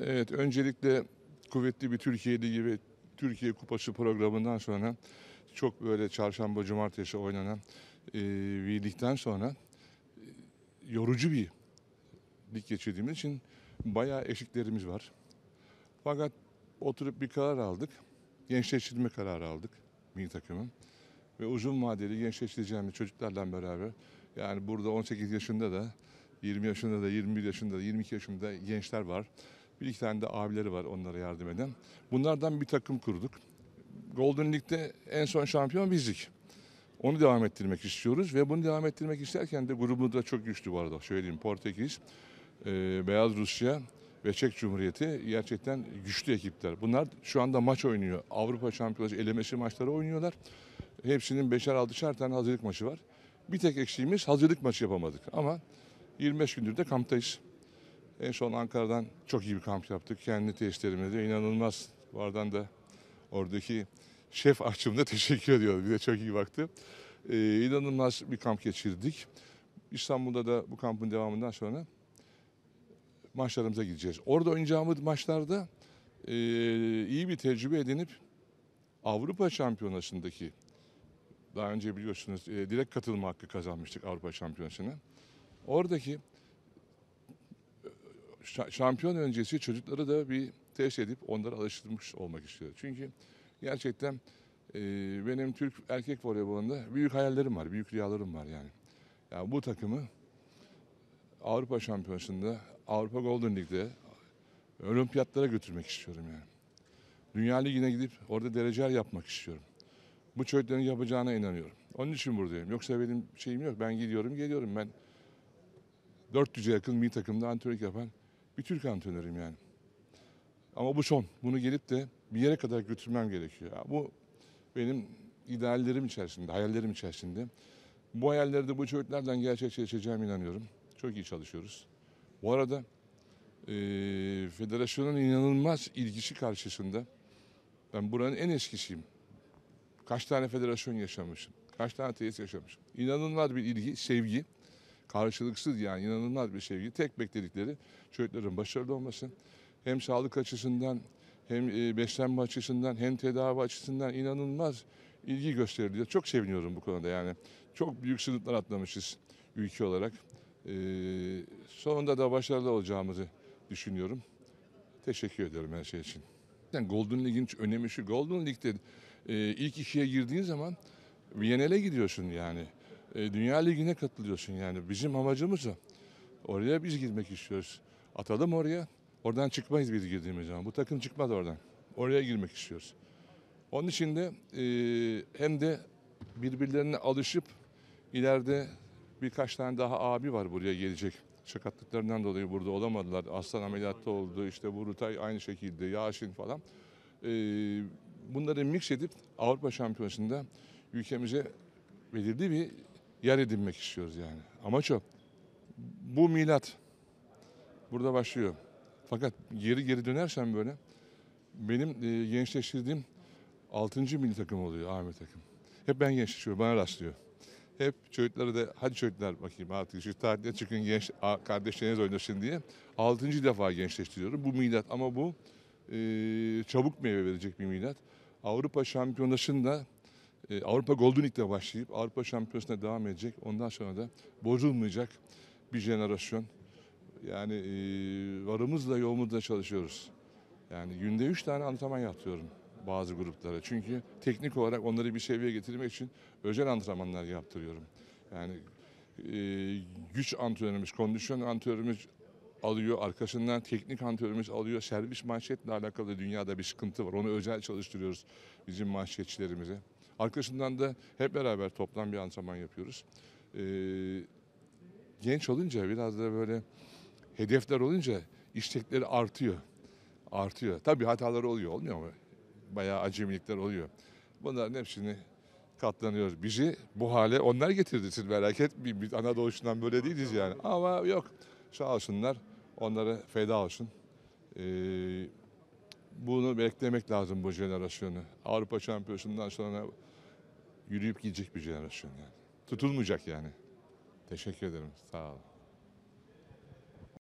Evet, öncelikle kuvvetli bir Türkiye Ligi ve Türkiye Kupası programından sonra çok böyle çarşamba cumartesi oynanan e, bir ligden sonra e, yorucu bir lig geçirdiğimiz için bayağı eksiklerimiz var. Fakat oturup bir karar aldık. Gençleştirme kararı aldık milli takımın. Ve uzun vadeli gençleştireceğimiz çocuklarla beraber yani burada 18 yaşında da 20 yaşında da 21 yaşında da 22 yaşında gençler var. Bir iki tane de abileri var onlara yardım eden. Bunlardan bir takım kurduk. Golden League'de en son şampiyon bizdik. Onu devam ettirmek istiyoruz ve bunu devam ettirmek isterken de grubumuz da çok güçlü bu arada. Söyleyeyim Portekiz, e, Beyaz Rusya ve Çek Cumhuriyeti gerçekten güçlü ekipler. Bunlar şu anda maç oynuyor. Avrupa Şampiyonası elemesi maçları oynuyorlar. Hepsinin beşer altışar tane hazırlık maçı var. Bir tek eksiğimiz hazırlık maçı yapamadık ama 25 gündür de kamptayız. En son Ankara'dan çok iyi bir kamp yaptık. Kendi tesislerimizde inanılmaz. Bu aradan da oradaki şef aşçımda teşekkür ediyorum. Bir de çok iyi baktı. Ee, inanılmaz bir kamp geçirdik. İstanbul'da da bu kampın devamından sonra maçlarımıza gideceğiz. Orada oynayacağımız maçlarda e, iyi bir tecrübe edinip Avrupa Şampiyonası'ndaki daha önce biliyorsunuz e, direkt katılma hakkı kazanmıştık Avrupa Şampiyonası'na. Oradaki şampiyon öncesi çocukları da bir test edip onları alıştırmış olmak istiyor. Çünkü gerçekten e, benim Türk erkek voleybolunda büyük hayallerim var, büyük rüyalarım var yani. Yani bu takımı Avrupa Şampiyonası'nda, Avrupa Golden League'de olimpiyatlara götürmek istiyorum yani. Dünya Ligi'ne gidip orada dereceler yapmak istiyorum. Bu çocukların yapacağına inanıyorum. Onun için buradayım. Yoksa benim şeyim yok. Ben gidiyorum, geliyorum. Ben 400'e yakın milli takımda antrenörlük yapan bir Türk antrenörüm yani. Ama bu son. Bunu gelip de bir yere kadar götürmem gerekiyor. Bu benim ideallerim içerisinde, hayallerim içerisinde. Bu hayalleri de bu çocuklardan gerçekleşeceğime inanıyorum. Çok iyi çalışıyoruz. Bu arada eee federasyonun inanılmaz ilgisi karşısında ben buranın en eskisiyim. Kaç tane federasyon yaşamışım, kaç tane tesis yaşamışım. İnanılmaz bir ilgi, sevgi. Karşılıksız yani inanılmaz bir sevgi. Tek bekledikleri çocukların başarılı olması. Hem sağlık açısından hem e, beslenme açısından hem tedavi açısından inanılmaz ilgi gösteriliyor. Çok seviniyorum bu konuda yani. Çok büyük sınıflar atlamışız ülke olarak. Ee, sonunda da başarılı olacağımızı düşünüyorum. Teşekkür ediyorum her şey için. Yani Golden League'in önemi şu. Golden League'de e, ilk ikiye girdiğin zaman Viyana'ya gidiyorsun yani. E, Dünya Ligi'ne katılıyorsun yani. Bizim amacımız o. Oraya biz girmek istiyoruz. Atalım oraya. Oradan çıkmayız biz girdiğimiz zaman. Bu takım çıkmaz oradan. Oraya girmek istiyoruz. Onun için de e, hem de birbirlerine alışıp ileride birkaç tane daha abi var buraya gelecek. Sakatlıklarından dolayı burada olamadılar. Aslan ameliyatta oldu. İşte Burutay aynı şekilde. Yaşin falan. E, bunları mix edip Avrupa Şampiyonası'nda ülkemize belirli bir yer edinmek istiyoruz yani. Amaç o. Bu milat burada başlıyor. Fakat geri geri dönersen böyle benim e, gençleştirdiğim 6. milli takım oluyor Ahmet takım. Hep ben gençleşiyorum, bana rastlıyor. Hep çocukları da hadi çocuklar bakayım artık şu tatile çıkın genç kardeşleriniz oynasın diye 6. defa gençleştiriyorum. Bu milat ama bu e, çabuk meyve verecek bir milat. Avrupa Şampiyonası'nda e, Avrupa Golden League'de başlayıp Avrupa Şampiyonası'na devam edecek. Ondan sonra da bozulmayacak bir jenerasyon. Yani e, varımızla yoğumuzla çalışıyoruz. Yani günde üç tane antrenman yapıyorum bazı gruplara. Çünkü teknik olarak onları bir seviyeye getirmek için özel antrenmanlar yaptırıyorum. Yani e, güç antrenörümüz, kondisyon antrenörümüz alıyor. Arkasından teknik antrenörümüz alıyor. Servis manşetle alakalı dünyada bir sıkıntı var. Onu özel çalıştırıyoruz bizim manşetçilerimize. Arkasından da hep beraber toplam bir antrenman yapıyoruz. E, genç olunca biraz da böyle hedefler olunca istekleri artıyor. Artıyor. Tabii hataları oluyor, olmuyor mu? Bayağı acemilikler oluyor. Bunların hepsini katlanıyoruz. Bizi bu hale onlar getirdi siz merak etmeyin. Biz Anadolu'sundan böyle değiliz yani. Ama yok sağ olsunlar onlara feda olsun. Ee, bunu beklemek lazım bu jenerasyonu. Avrupa Şampiyonası'ndan sonra yürüyüp gidecek bir jenerasyon yani. Tutulmayacak yani. Teşekkür ederim. Sağ olun.